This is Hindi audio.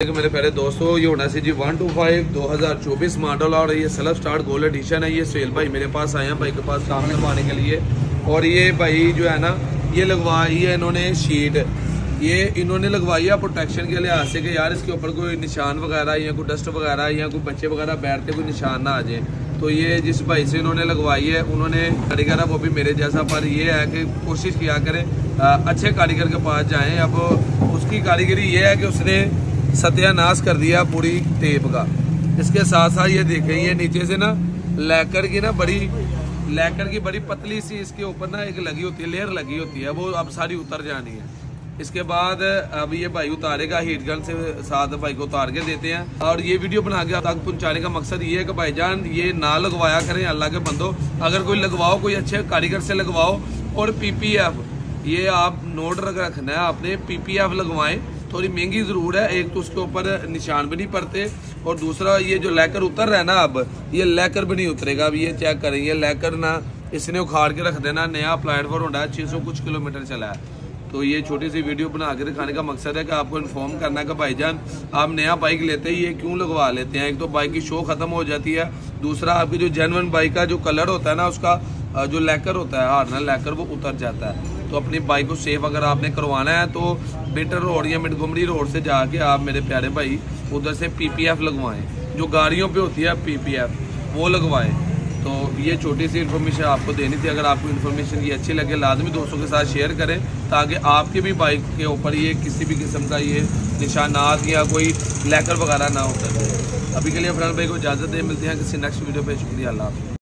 मेरे प्यारे दोस्तों, ये होना C G one two five, दो हज़ार चौबीस मॉडल और ये सेल्फ स्टार्ट गोल्ड एडिशन है। ये सेल भाई मेरे पास आए हैं, भाई के पास काम करवाने के लिए। और ये भाई जो है ना, ये लगवाई है इन्होंने शीट ये इन्होंने लगवाई है प्रोटेक्शन के लिहाज से कि, यार इसके ऊपर कोई निशान वगैरह या कोई डस्ट वगैरह या कोई बच्चे वगैरह बैठते कोई निशान ना आ जाए। तो ये जिस भाई से इन्होंने लगवाई है, उन्होंने कारीगर वो भी मेरे जैसा, पर ये है कि कोशिश किया करें अच्छे कारीगर के पास जाएँ। अब उसकी कारीगरी ये है कि उसने सत्यानाश कर दिया पूरी टेप का। इसके साथ साथ ये देखें, ये नीचे से ना लैकर की ना बड़ी, लैकर की बड़ी पतली सी इसके ऊपर ना एक लगी होती है लेयर लगी होती है, वो अब सारी उतर जानी है। इसके बाद अब ये भाई उतारेगा हीट गन से साथ भाई को उतार के देते हैं। और ये वीडियो बना के तक पहुँचाने का मकसद ये है कि भाईजान ये ना लगवाया करें अल्लाह के बंदो। अगर कोई लगवाओ, कोई अच्छे कारीगर से लगवाओ, और पीपीएफ ये आप नोट रख रखना है, आपने पीपीएफ लगवाएँ। थोड़ी महँगी ज़रूर है, एक तो उसके ऊपर निशान भी नहीं पड़ते, और दूसरा ये जो लेकर उतर रहा है ना अब, ये लेकर भी नहीं उतरेगा, अब ये चेक करें ये लेकर ना इसने उखाड़ के रख देना, नया प्लेटफॉर्म होता है छः सौ कुछ किलोमीटर चला है। तो ये छोटी सी वीडियो बना के दिखाने का मकसद है कि आपको इन्फॉर्म करना है कि भाईजान, आप नया बाइक लेते ही ये क्यों लगवा लेते हैं? एक तो बाइक की शो खत्म हो जाती है, दूसरा आपकी जो जेनवन बाइक का जो कलर होता है ना, उसका जो लैकर होता है हारना लैकर वो उतर जाता है। तो अपनी बाइक को सेफ़ अगर आपने करवाना है तो बेटर रोड या मिटगुमरी रोड से जाके आप मेरे प्यारे भाई उधर से पीपीएफ लगवाएँ। जो गाड़ियों पे होती है पीपीएफ वो लगवाएँ। तो ये छोटी सी इन्फॉर्मेशन आपको देनी थी। अगर आपको इन्फॉर्मेशन ये अच्छी लगे, लाजमी दोस्तों के साथ शेयर करें, ताकि आपकी भी बाइक के ऊपर ये किसी भी किस्म का ये निशानात या कोई लैकर वगैरह ना हो सके अभी के लिए फरहान भाई को इजाज़त दे, मिलते हैं किसी नेक्स्ट वीडियो पर शुक्रिया, अल्लाह